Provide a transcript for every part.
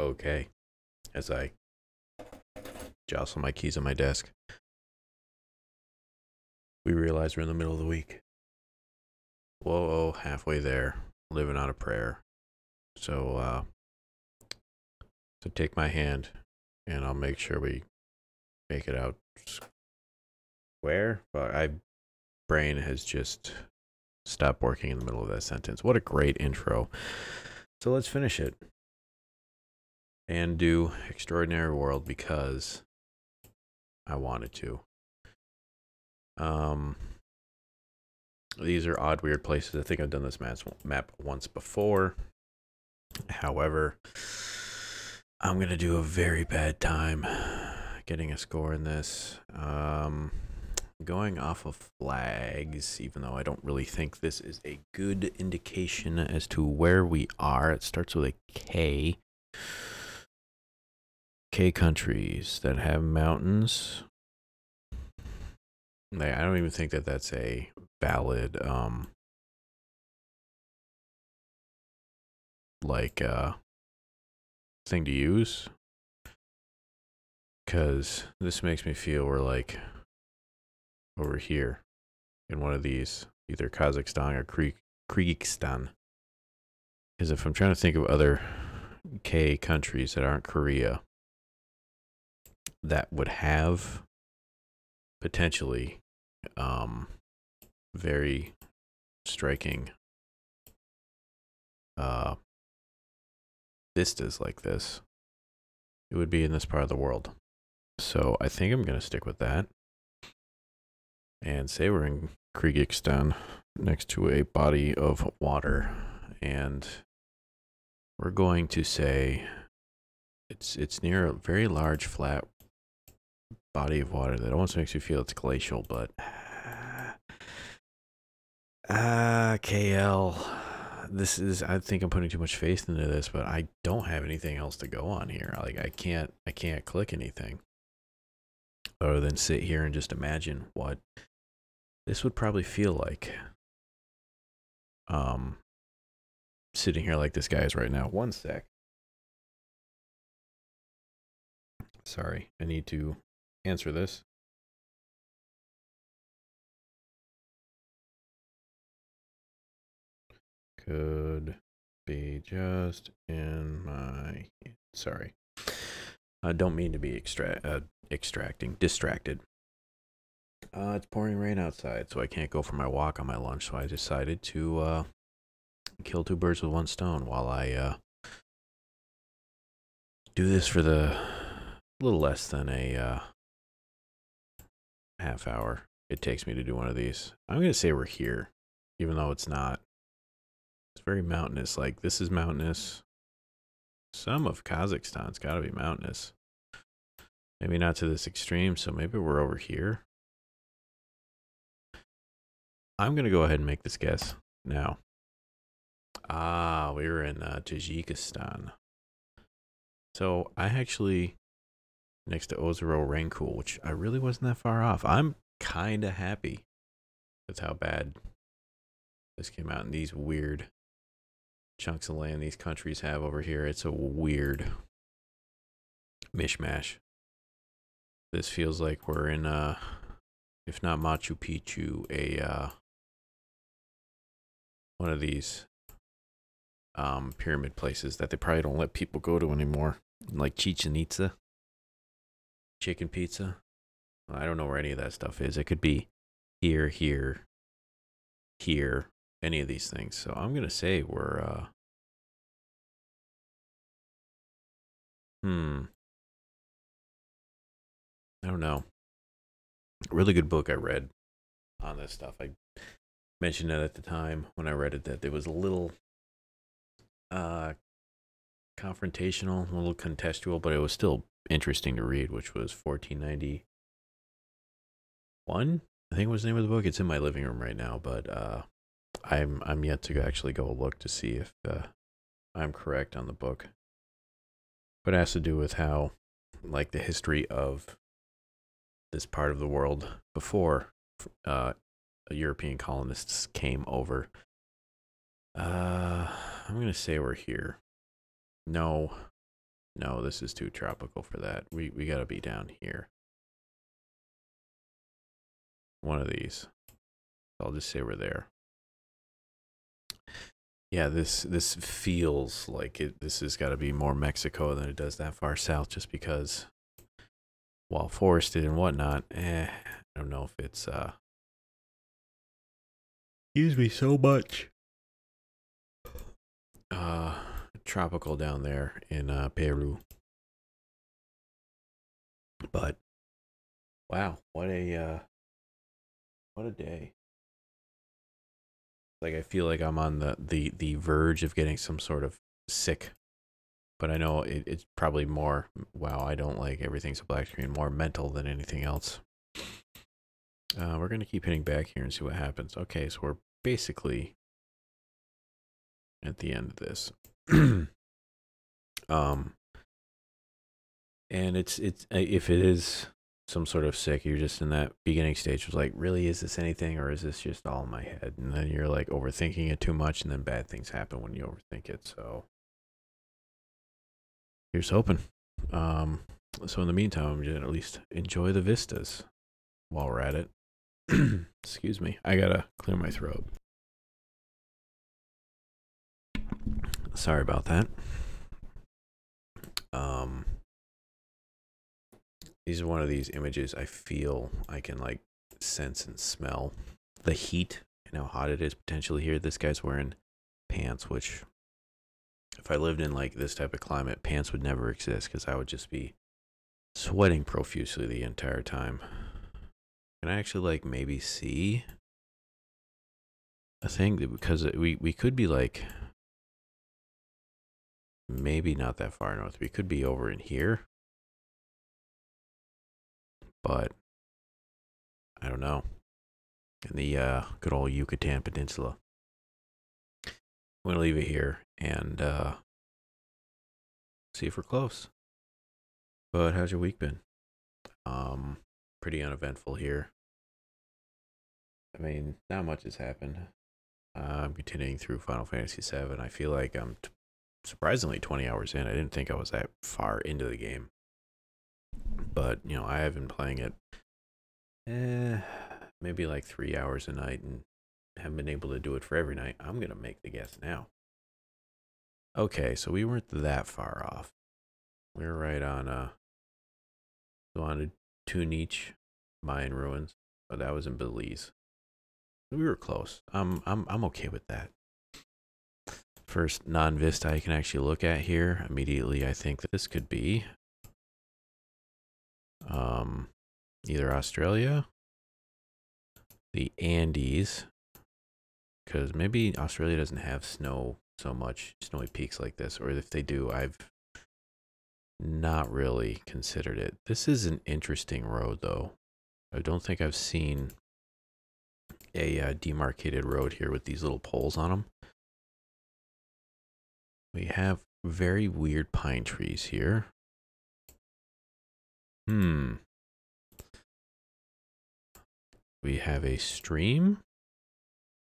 okay as I jostle my keys on my desk. We realize we're in the middle of the week. Whoa, halfway there, living on a prayer. So, uh, so take my hand and I'll make sure we make it out square. But I brain has just stopped working in the middle of that sentence. What a great intro. So let's finish it and do Extraordinary World because I wanted to. Um, these are odd, weird places. I think I've done this map once before. However, I'm gonna do a very bad time getting a score in this. Um, going off of flags, even though I don't really think this is a good indication as to where we are. It starts with a K. K countries that have mountains. Like, I don't even think that that's a valid um like uh thing to use cuz this makes me feel we're like over here in one of these either Kazakhstan or Kyrgyzstan because if I'm trying to think of other K countries that aren't Korea that would have potentially um, very striking uh, vistas like this, it would be in this part of the world. So I think I'm going to stick with that and say we're in Kyrgyzstan next to a body of water and we're going to say it's it's near a very large flat body of water that almost makes you feel it's glacial, but ah, uh, KL. This is I think I'm putting too much faith into this, but I don't have anything else to go on here. Like I can't I can't click anything other than sit here and just imagine what this would probably feel like. Um sitting here like this guy is right now. One sec. Sorry, I need to answer this. Could be just in my. Sorry. I don't mean to be extra- uh, extracting, distracted. Uh, it's pouring rain outside, so I can't go for my walk on my lunch. So I decided to uh, kill two birds with one stone while I uh, do this for the little less than a uh, half hour it takes me to do one of these. I'm going to say we're here, even though it's not. It's very mountainous. Like, this is mountainous. Some of Kazakhstan's got to be mountainous. Maybe not to this extreme, so maybe we're over here. I'm going to go ahead and make this guess now. Ah, we were in uh, Tajikistan. So I actually next to Ozero Rangkul, which I really wasn't that far off. I'm kind of happy with how bad this came out in these weird chunks of land these countries have over here. It's a weird mishmash. This feels like we're in uh if not Machu Picchu, a uh one of these um pyramid places that they probably don't let people go to anymore. Like Chichen Itza chicken pizza. I don't know where any of that stuff is. It could be here, here, here, any of these things. So I'm gonna say we're uh Hmm. I don't know. Really good book I read on this stuff. I mentioned it at the time when I read it that it was a little uh confrontational, a little contextual, but it was still interesting to read, which was 1491. I think was the name of the book. It's in my living room right now, but uh, I'm I'm yet to actually go look to see if uh, I'm correct on the book. But it has to do with how, like, the history of this part of the world before uh, European colonists came over. Uh, I'm gonna say we're here. No, No, this is too tropical for that. We we gotta be down here. One of these. I'll just say we're there. Yeah, this this feels like it. This has got to be more Mexico than it does that far south, just because, while forested and whatnot, eh, I don't know if it's uh. Use me so much. Uh, tropical down there in uh, Peru. But wow, what a uh, what a day. Like I feel like I'm on the the the verge of getting some sort of sick, but I know it, it's probably more. Wow, I don't like everything's a black screen. More mental than anything else. Uh, we're gonna keep hitting back here and see what happens. Okay, so we're basically at the end of this. um, and it's it's if it is some sort of sick, you're just in that beginning stage of like, really, is this anything or is this just all in my head? And then you're like overthinking it too much, and then bad things happen when you overthink it. So here's hoping. Um, so in the meantime, I'm gonna at least enjoy the vistas while we're at it. Excuse me, I gotta clear my throat. Sorry about that. Um, these are one of these images I feel I can like sense and smell the heat and how hot it is potentially here. This guy's wearing pants, which if I lived in like this type of climate, pants would never exist because I would just be sweating profusely the entire time. Can I actually like maybe see a thing because we we could be like maybe not that far north. We could be over in here. But I don't know. In the uh, good old Yucatan Peninsula. I'm going to leave it here and uh, see if we're close. But how's your week been? Um, pretty uneventful here. I mean, not much has happened. Uh, I'm continuing through Final Fantasy VII. I feel like I'm t- surprisingly 20 hours in. I didn't think I was that far into the game. But, you know, I have been playing it eh, maybe like three hours a night and haven't been able to do it for every night. I'm going to make the guess now. Okay, so we weren't that far off. We were right on, uh, on Tunich Mayan ruins, but that was in Belize. We were close. I'm, I'm, I'm okay with that first non-vista I can actually look at here immediately I think that this could be um, either Australia, the Andes, because maybe Australia doesn't have snow so much, snowy peaks like this, or if they do, I've not really considered it. This is an interesting road though. I don't think I've seen a uh, demarcated road here with these little poles on them. We have very weird pine trees here. Hmm. We have a stream,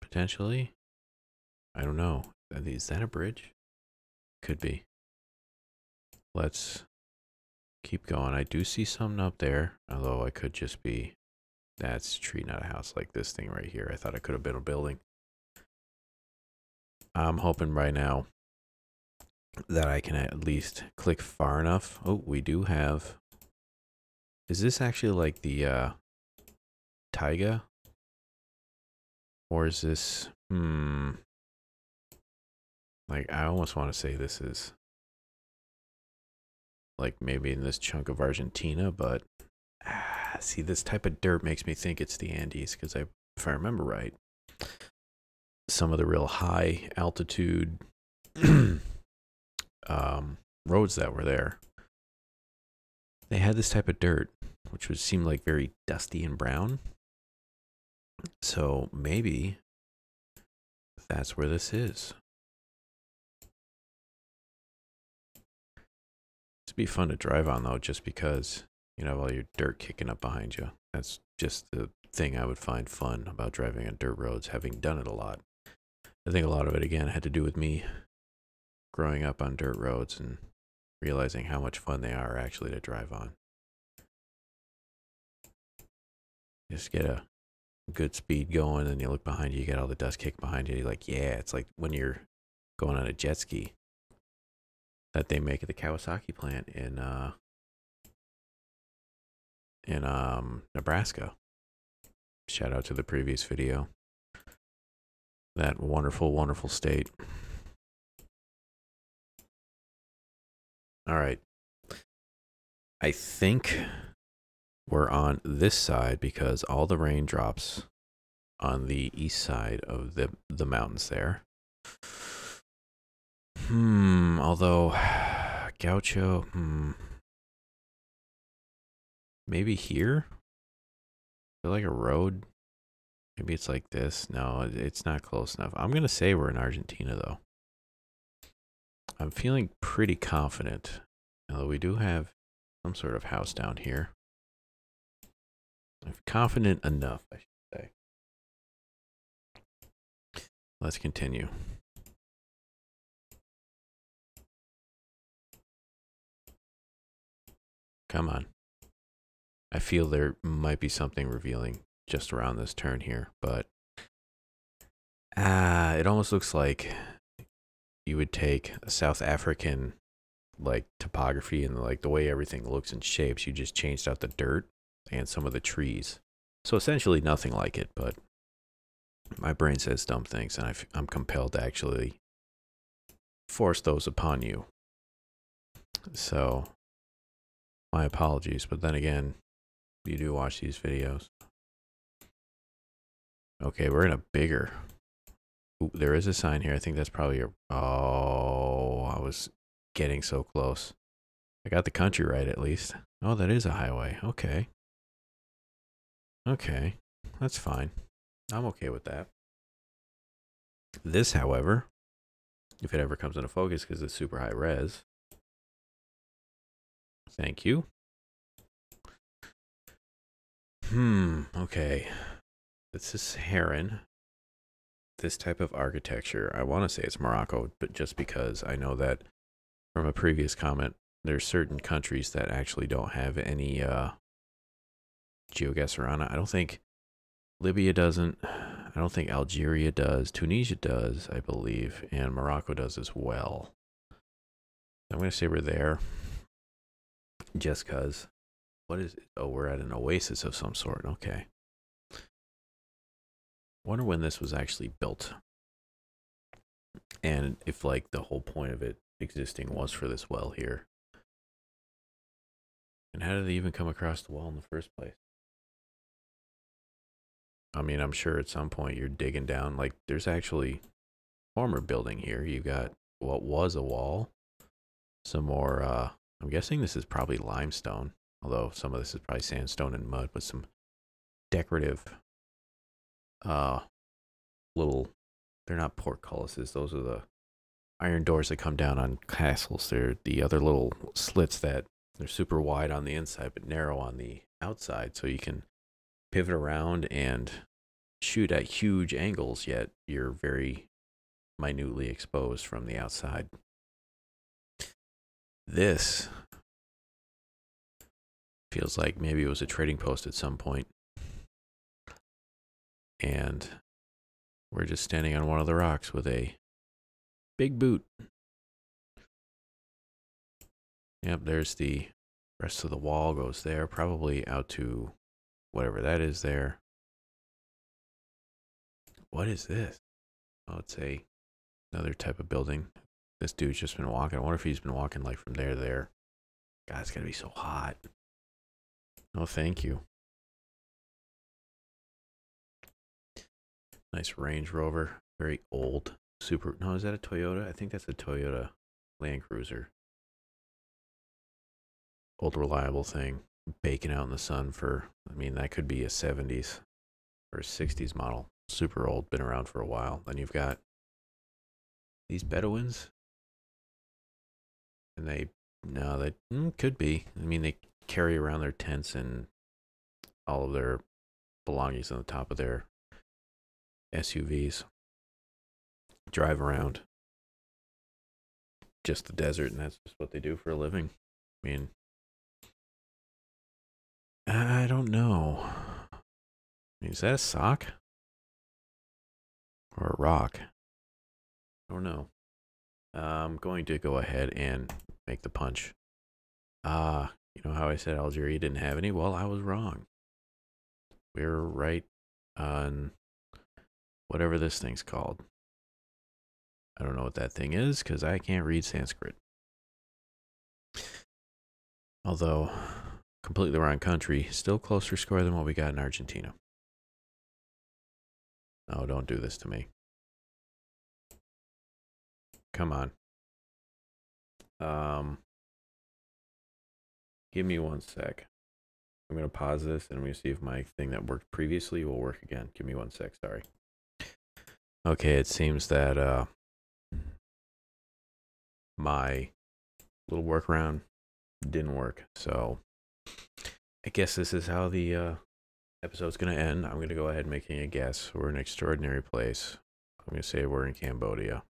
potentially. I don't know. Is that a bridge? Could be. Let's keep going. I do see something up there, although I could just be. That's a tree, not a house like this thing right here. I thought it could have been a building. I'm hoping right now that I can at least click far enough. Oh, we do have. Is this actually like the uh, taiga? Or is this. Hmm. Like, I almost want to say this is. Like maybe in this chunk of Argentina, but. Ah, see, this type of dirt makes me think it's the Andes because I, if I remember right, some of the real high altitude um, roads that were there, they had this type of dirt, which would seem like very dusty and brown. So maybe that's where this is. It'd be fun to drive on though, just because you know all your dirt kicking up behind you. That's just the thing I would find fun about driving on dirt roads, having done it a lot. I think a lot of it again had to do with me growing up on dirt roads and realizing how much fun they are actually to drive on. Just get a good speed going, and you look behind you, you get all the dust kicked behind you. You're like, yeah, it's like when you're going on a jet ski that they make at the Kawasaki plant in uh in um Nebraska. Shout out to the previous video. That wonderful, wonderful state. All right. I think we're on this side because all the rain drops on the east side of the the mountains there. Hmm, although Gaucho, hmm. Maybe here? Feel like a road? Maybe it's like this. No, it's not close enough. I'm going to say we're in Argentina though. I'm feeling pretty confident. Although we do have some sort of house down here. I'm confident enough, I should say. Let's continue. Come on. I feel there might be something revealing just around this turn here, but ah, uh, it almost looks like you would take a South African like topography and like the way everything looks and shapes. You just changed out the dirt and some of the trees. So essentially nothing like it, but my brain says dumb things and I'm compelled to actually force those upon you. So my apologies, but then again, you do watch these videos. Okay, we're in a bigger. Ooh, there is a sign here. I think that's probably a. Oh, I was getting so close. I got the country right at least. Oh, that is a highway. Okay. Okay, that's fine. I'm okay with that. This, however, if it ever comes into focus because it's super high res. Thank you. Hmm, okay. This is Heron. This type of architecture, I want to say it's Morocco, but just because I know that from a previous comment, there's certain countries that actually don't have any uh, GeoGuessr. I don't think Libya doesn't. I don't think Algeria does. Tunisia does, I believe, and Morocco does as well. I'm going to say we're there just because. What is it? Oh, we're at an oasis of some sort. Okay. Wonder when this was actually built. And if like the whole point of it existing was for this well here. And how did they even come across the well in the first place? I mean, I'm sure at some point you're digging down. Like, there's actually former building here. You got what was a wall. Some more, uh, I'm guessing this is probably limestone although some of this is probably sandstone and mud with some decorative uh little they're not portcullises those are the iron doors that come down on castles they're the other little slits that they're super wide on the inside but narrow on the outside so you can pivot around and shoot at huge angles yet you're very minutely exposed from the outside this Feels like maybe it was a trading post at some point. And we're just standing on one of the rocks with a big boot. Yep, there's the rest of the wall goes there, probably out to whatever that is there. What is this? Oh, it's a another type of building. This dude's just been walking. I wonder if he's been walking like from there to there. God, it's gonna be so hot. No, thank you. Nice Range Rover. Very old. Super. No, is that a Toyota? I think that's a Toyota Land Cruiser. Old reliable thing. Baking out in the sun for, I mean, that could be a 70s or a 60s model. Super old. Been around for a while. Then you've got these Bedouins. And they, no, they mm, could be. I mean, they carry around their tents and all of their belongings on the top of their SUVs. Drive around. just the desert and that's just what they do for a living. I mean, I don't know. Is that a sock? Or a rock? I don't know. I'm going to go ahead and make the punch. Ah, you know how I said Algeria didn't have any? Well, I was wrong. We are right on whatever this thing's called. I don't know what that thing is because I can't read Sanskrit. Although, completely wrong country, still closer score than what we got in Argentina. Oh, don't do this to me. Come on. Um, give me one sec. I'm going to pause this and to see if my thing that worked previously will work again. Give me one sec. Sorry. Okay, it seems that uh, my little workaround didn't work. So I guess this is how the uh, episode's going to end. I'm going to go ahead making a guess. We're in an extraordinary place. I'm going to say we're in Cambodia.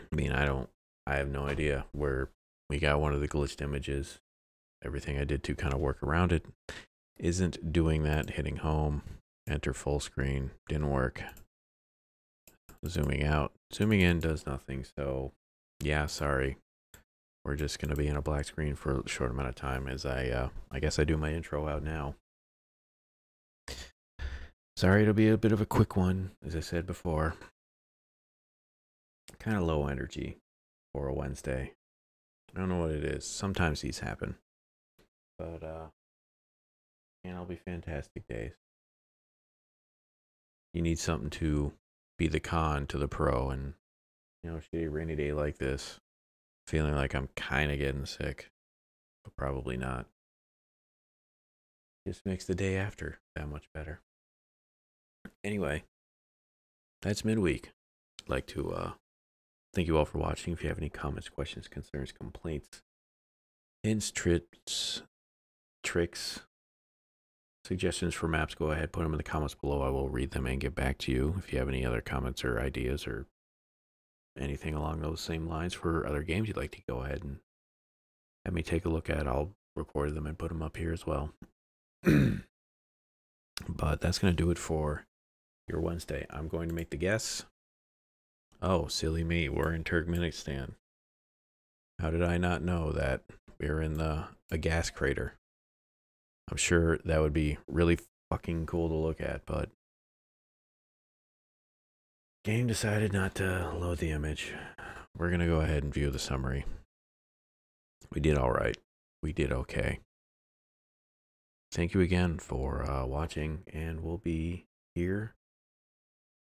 I mean, I don't, I have no idea where we got one of the glitched images. Everything I did to kind of work around it isn't doing that. Hitting home, enter full screen, didn't work. Zooming out, zooming in does nothing. So, yeah, sorry. We're just going to be in a black screen for a short amount of time as I, uh, I guess I do my intro out now. Sorry, it'll be a bit of a quick one, as I said before. Kind of low energy for a Wednesday. I don't know what it is. Sometimes these happen. But, uh, and it'll be fantastic days. You need something to be the con to the pro, and, you know, shitty rainy day like this, feeling like I'm kind of getting sick, but probably not. Just makes the day after that much better. Anyway, that's midweek. I'd like to uh, thank you all for watching. If you have any comments, questions, concerns, complaints, hints, trips, tricks, suggestions for maps, go ahead, put them in the comments below. I will read them and get back to you. If you have any other comments or ideas or anything along those same lines for other games you'd like to go ahead and have me take a look at, I'll record them and put them up here as well. but that's going to do it for your Wednesday. I'm going to make the guess. Oh, silly me. We're in Turkmenistan. How did I not know that we're in the a gas crater? I'm sure that would be really fucking cool to look at, but game decided not to load the image. We're going to go ahead and view the summary. We did all right. We did okay. Thank you again for uh, watching, and we'll be here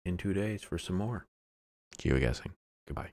in two days for some more. Geoguessing. Goodbye.